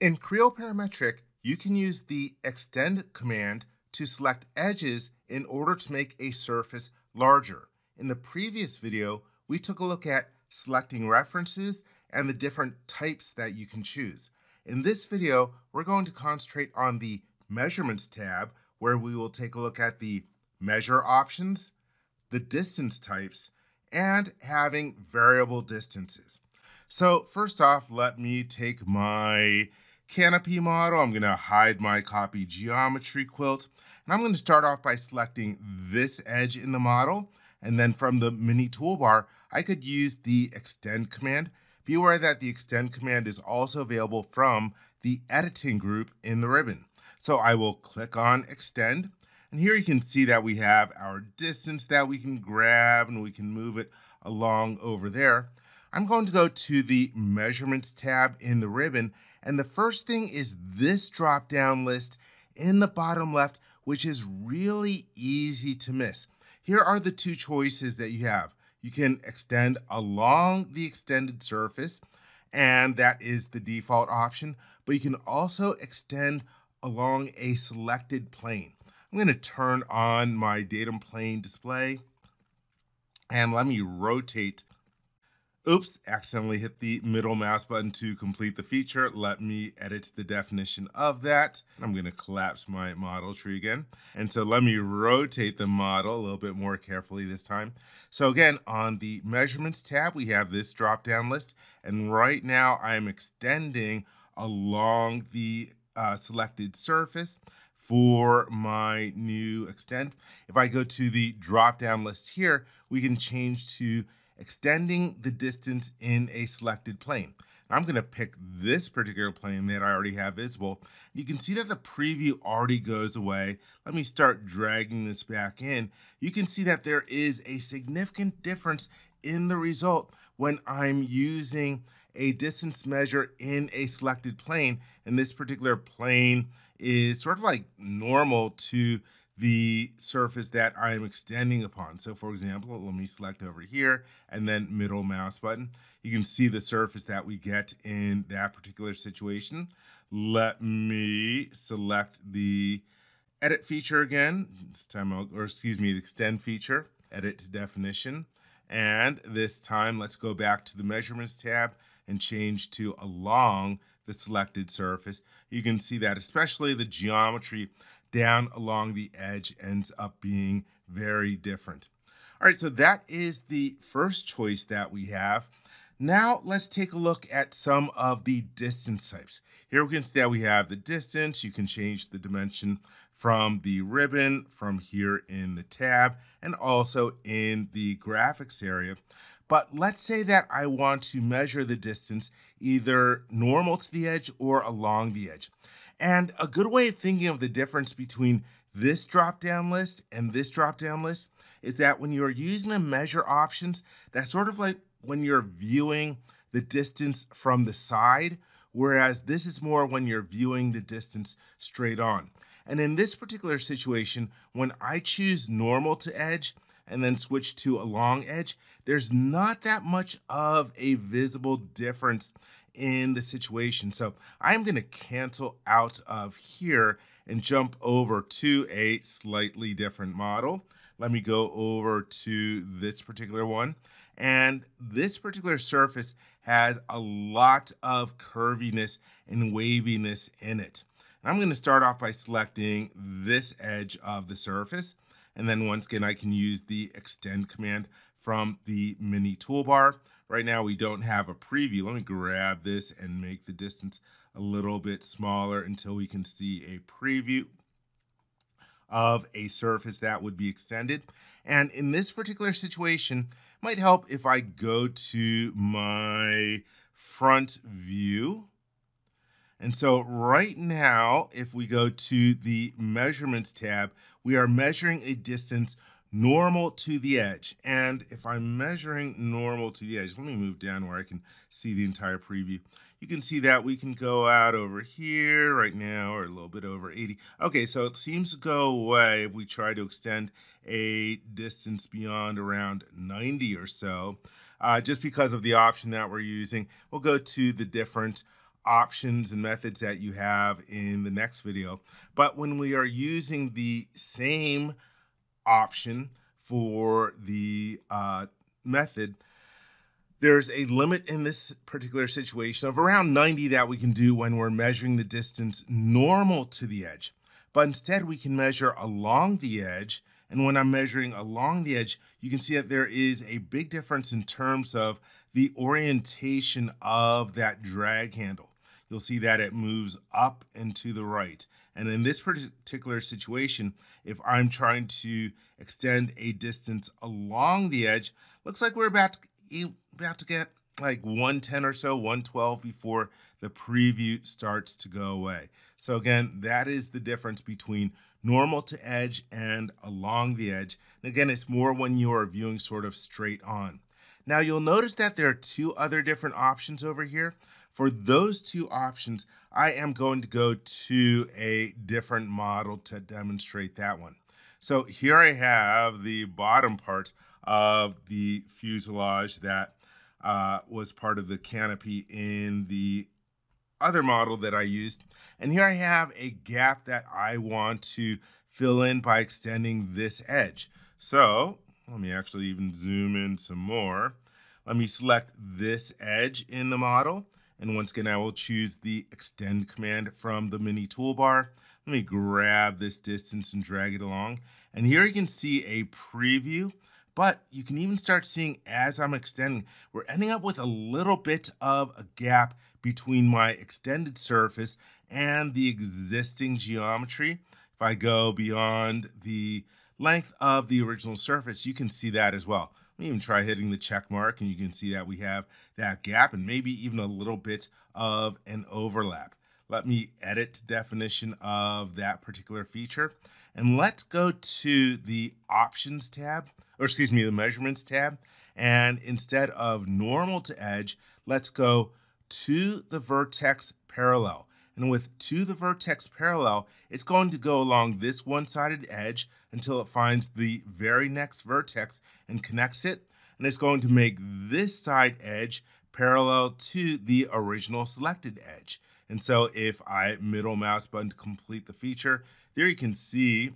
In Creo Parametric, you can use the extend command to select edges in order to make a surface larger. In the previous video, we took a look at selecting references and the different types that you can choose. In this video, we're going to concentrate on the Measurements tab, where we will take a look at the measure options, the distance types, and having variable distances. So first off, let me take my canopy model. I'm going to hide my copy geometry quilt. And I'm going to start off by selecting this edge in the model. And then from the mini toolbar, I could use the extend command. Be aware that the extend command is also available from the editing group in the ribbon. So I will click on extend. And here you can see that we have our distance that we can grab and we can move it along over there. I'm going to go to the measurements tab in the ribbon. And the first thing is this drop down list in the bottom left, which is really easy to miss. Here are the two choices that you have. You can extend along the extended surface, and that is the default option, but you can also extend along a selected plane. I'm going to turn on my datum plane display and let me rotate. Oops, accidentally hit the middle mouse button to complete the feature. Let me edit the definition of that. I'm going to collapse my model tree again. And so let me rotate the model a little bit more carefully this time. So again, on the measurements tab, we have this drop down list. And right now I'm extending along the uh, selected surface for my new extend. If I go to the drop down list here, we can change to extending the distance in a selected plane. I'm going to pick this particular plane that I already have visible. You can see that the preview already goes away. Let me start dragging this back in. You can see that there is a significant difference in the result when I'm using a distance measure in a selected plane. And this particular plane is sort of like normal to the surface that I am extending upon. So for example, let me select over here and then middle mouse button. You can see the surface that we get in that particular situation. Let me select the edit feature again. This time, I'll, or excuse me, the extend feature, edit definition. And this time, let's go back to the measurements tab and change to along the selected surface, you can see that especially the geometry down along the edge ends up being very different. All right, so that is the first choice that we have. Now let's take a look at some of the distance types. Here we can see that we have the distance. You can change the dimension from the ribbon, from here in the tab, and also in the graphics area. But let's say that I want to measure the distance either normal to the edge or along the edge. And a good way of thinking of the difference between this drop down list and this drop down list is that when you're using the measure options, that's sort of like when you're viewing the distance from the side, whereas this is more when you're viewing the distance straight on. And in this particular situation, when I choose normal to edge, and then switch to a long edge, there's not that much of a visible difference in the situation. So I'm going to cancel out of here and jump over to a slightly different model. Let me go over to this particular one. And this particular surface has a lot of curviness and waviness in it. And I'm going to start off by selecting this edge of the surface. And then once again, I can use the extend command from the mini toolbar. Right now, we don't have a preview. Let me grab this and make the distance a little bit smaller until we can see a preview of a surface that would be extended. And in this particular situation, might help if I go to my front view. And so right now, if we go to the measurements tab, we are measuring a distance normal to the edge. And if I'm measuring normal to the edge, let me move down where I can see the entire preview. You can see that we can go out over here right now, or a little bit over 80. Okay, so it seems to go away if we try to extend a distance beyond around 90 or so. Uh, just because of the option that we're using, we'll go to the different options and methods that you have in the next video. But when we are using the same option for the uh, method, there's a limit in this particular situation of around 90 that we can do when we're measuring the distance normal to the edge. But instead, we can measure along the edge. And when I'm measuring along the edge, you can see that there is a big difference in terms of the orientation of that drag handle. You'll see that it moves up and to the right. And in this particular situation, if I'm trying to extend a distance along the edge, looks like we're about to, about to get like 110 or so, 112 before the preview starts to go away. So again, that is the difference between normal to edge and along the edge. And again, it's more when you are viewing sort of straight on. Now you'll notice that there are two other different options over here. For those two options, I am going to go to a different model to demonstrate that one. So here I have the bottom part of the fuselage that uh, was part of the canopy in the other model that I used. And here I have a gap that I want to fill in by extending this edge. So let me actually even zoom in some more. Let me select this edge in the model. And once again, I will choose the extend command from the mini toolbar. Let me grab this distance and drag it along. And here you can see a preview but you can even start seeing as I'm extending, we're ending up with a little bit of a gap between my extended surface and the existing geometry. If I go beyond the length of the original surface, you can see that as well. Even try hitting the check mark and you can see that we have that gap and maybe even a little bit of an overlap. Let me edit definition of that particular feature. And let's go to the options tab or excuse me, the measurements tab. And instead of normal to edge, let's go to the vertex parallel. And with to the vertex parallel, it's going to go along this one-sided edge until it finds the very next vertex and connects it. And it's going to make this side edge parallel to the original selected edge. And so if I middle mouse button to complete the feature, there you can see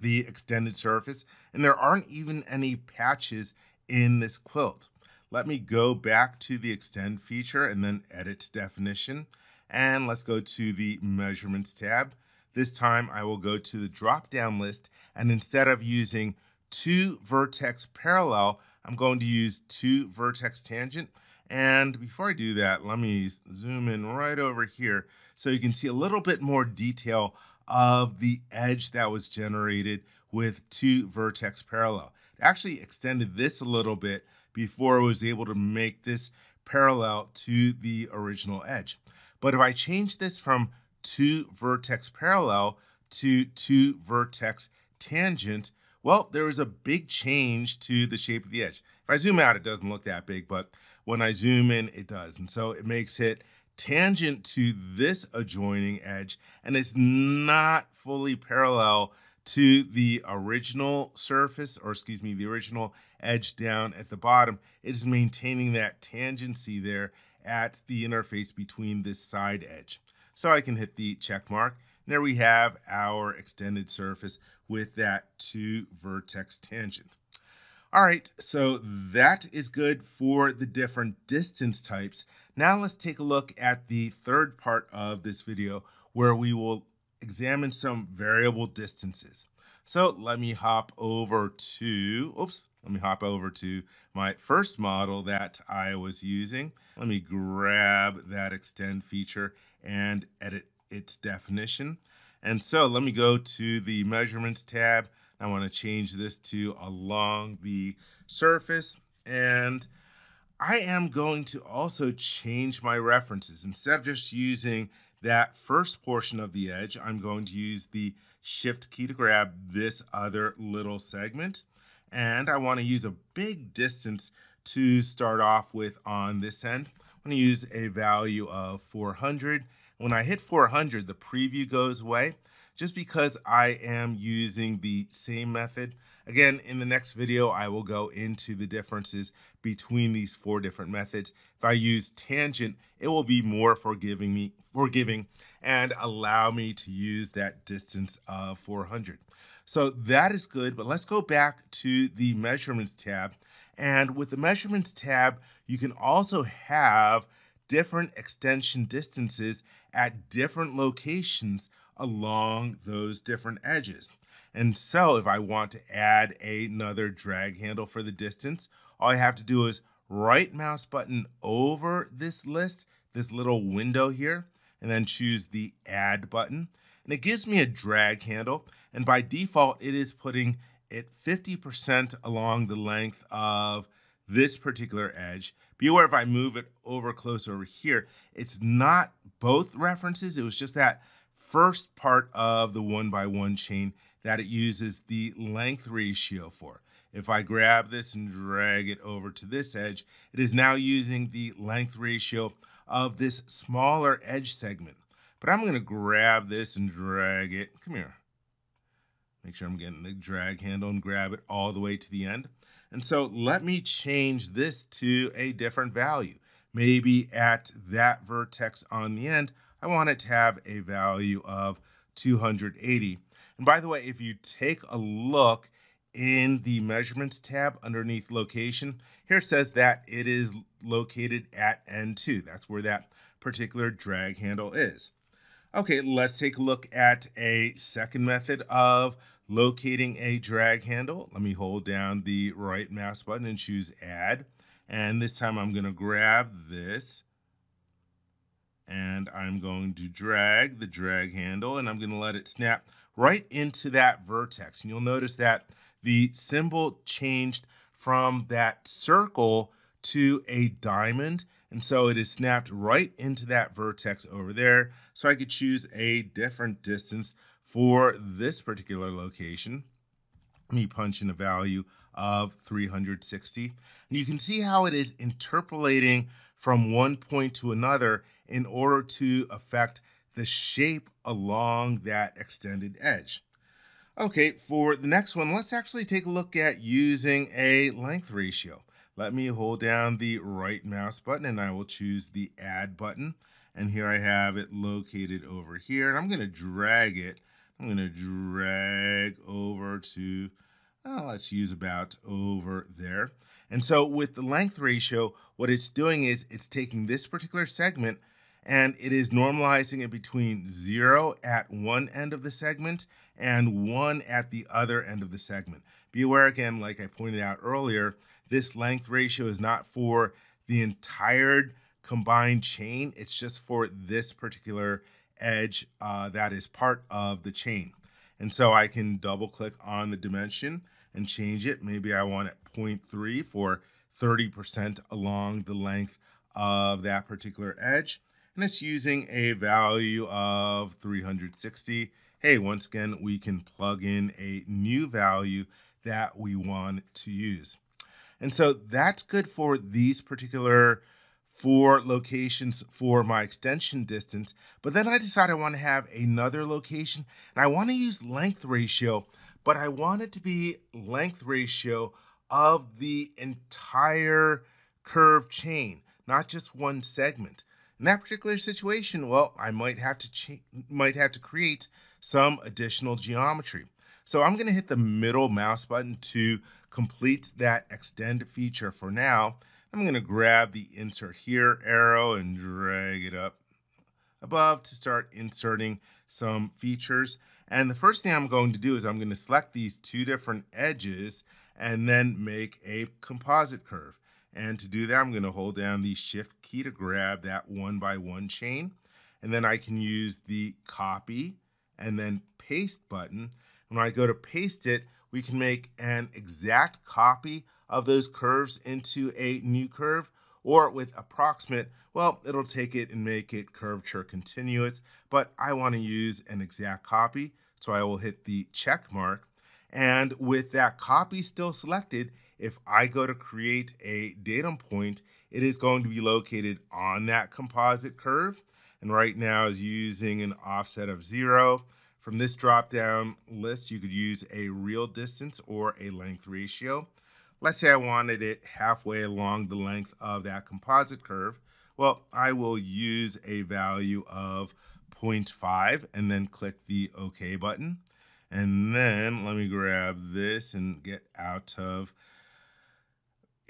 the extended surface, and there aren't even any patches in this quilt. Let me go back to the extend feature and then edit definition. And let's go to the measurements tab. This time I will go to the drop down list and instead of using to vertex parallel, I'm going to use to vertex tangent. And before I do that, let me zoom in right over here so you can see a little bit more detail of the edge that was generated with to vertex parallel. It actually extended this a little bit before it was able to make this parallel to the original edge. But if I change this from to vertex parallel to two vertex tangent, well, there is a big change to the shape of the edge. If I zoom out, it doesn't look that big, but when I zoom in, it does. And so it makes it tangent to this adjoining edge and it's not fully parallel to the original surface, or excuse me, the original edge down at the bottom. It is maintaining that tangency there at the interface between this side edge. So I can hit the check mark. And there we have our extended surface with that to vertex tangent. All right, so that is good for the different distance types. Now let's take a look at the third part of this video where we will examine some variable distances. So let me hop over to, oops, let me hop over to my first model that I was using. Let me grab that extend feature and edit its definition. And so let me go to the measurements tab I want to change this to along the surface and I am going to also change my references. Instead of just using that first portion of the edge, I'm going to use the shift key to grab this other little segment. And I want to use a big distance to start off with on this end. I'm going to use a value of 400. When I hit 400, the preview goes away just because I am using the same method. Again, in the next video, I will go into the differences between these four different methods. If I use tangent, it will be more forgiving me, forgiving and allow me to use that distance of 400. So that is good, but let's go back to the measurements tab. And with the measurements tab, you can also have different extension distances at different locations along those different edges. And so if I want to add another drag handle for the distance, all I have to do is right mouse button over this list, this little window here, and then choose the add button. And it gives me a drag handle. And by default, it is putting it 50% along the length of this particular edge. Be aware if I move it over close over here, it's not both references. It was just that first part of the one by one chain that it uses the length ratio for. If I grab this and drag it over to this edge, it is now using the length ratio of this smaller edge segment. But I'm going to grab this and drag it. Come here. Make sure I'm getting the drag handle and grab it all the way to the end. And so let me change this to a different value. Maybe at that vertex on the end, I want it to have a value of 280. And by the way, if you take a look in the measurements tab underneath location, here it says that it is located at N2. That's where that particular drag handle is. Okay, let's take a look at a second method of locating a drag handle. Let me hold down the right mouse button and choose add. And this time I'm going to grab this and I'm going to drag the drag handle and I'm going to let it snap right into that vertex. And you'll notice that the symbol changed from that circle to a diamond. And so it is snapped right into that vertex over there. So I could choose a different distance for this particular location. Let Me punch in a value of 360. And you can see how it is interpolating from one point to another in order to affect the shape along that extended edge. Okay, for the next one, let's actually take a look at using a length ratio. Let me hold down the right mouse button and I will choose the add button. And here I have it located over here. And I'm going to drag it. I'm to drag over to, let's use about over there. And so with the length ratio, what it's doing is it's taking this particular segment and it is normalizing it between zero at one end of the segment and one at the other end of the segment. Be aware again, like I pointed out earlier, this length ratio is not for the entire combined chain, it's just for this particular edge uh, that is part of the chain. And so I can double click on the dimension and change it. Maybe I want it 0.3 for 30% along the length of that particular edge and it's using a value of 360. Hey, once again, we can plug in a new value that we want to use. And so that's good for these particular four locations for my extension distance. But then I decide I want to have another location and I want to use length ratio, but I want it to be length ratio of the entire curve chain, not just one segment. In that particular situation, well, I might have to might have to create some additional geometry. So I'm going to hit the middle mouse button to complete that extend feature for now. I'm going to grab the insert here arrow and drag it up above to start inserting some features. And the first thing I'm going to do is I'm going to select these two different edges and then make a composite curve. And to do that, I'm going to hold down the shift key to grab that one by one chain. And then I can use the copy and then paste button. And when I go to paste it, we can make an exact copy of those curves into a new curve or with approximate, well, it'll take it and make it curvature continuous, but I want to use an exact copy, so I will hit the check mark. And with that copy still selected, if I go to create a datum point, it is going to be located on that composite curve. And right now is using an offset of zero. From this drop down list, you could use a real distance or a length ratio. Let's say I wanted it halfway along the length of that composite curve. Well, I will use a value of 0.5 and then click the OK button. And then let me grab this and get out of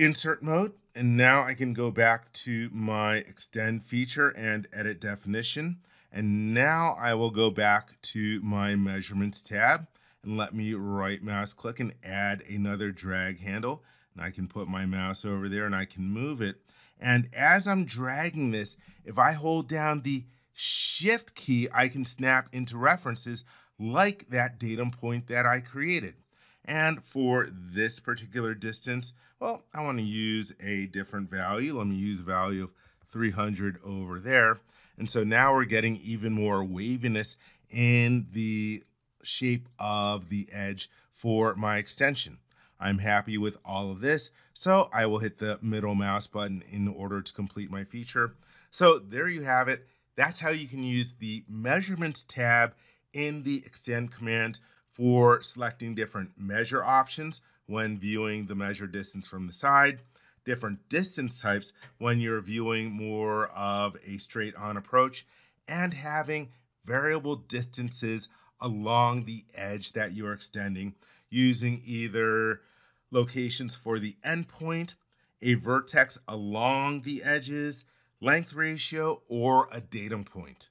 insert mode. And now I can go back to my extend feature and edit definition. And now I will go back to my measurements tab and let me right mouse click and add another drag handle. And I can put my mouse over there and I can move it. And as I'm dragging this, if I hold down the shift key, I can snap into references like that datum point that I created. And for this particular distance, well, I want to use a different value. Let me use a value of 300 over there. And so now we're getting even more waviness in the shape of the edge for my extension. I'm happy with all of this, so I will hit the middle mouse button in order to complete my feature. So there you have it. That's how you can use the measurements tab in the extend command for selecting different measure options when viewing the measure distance from the side, different distance types when you're viewing more of a straight on approach, and having variable distances along the edge that you're extending using either locations for the endpoint, a vertex along the edges, length ratio, or a datum point.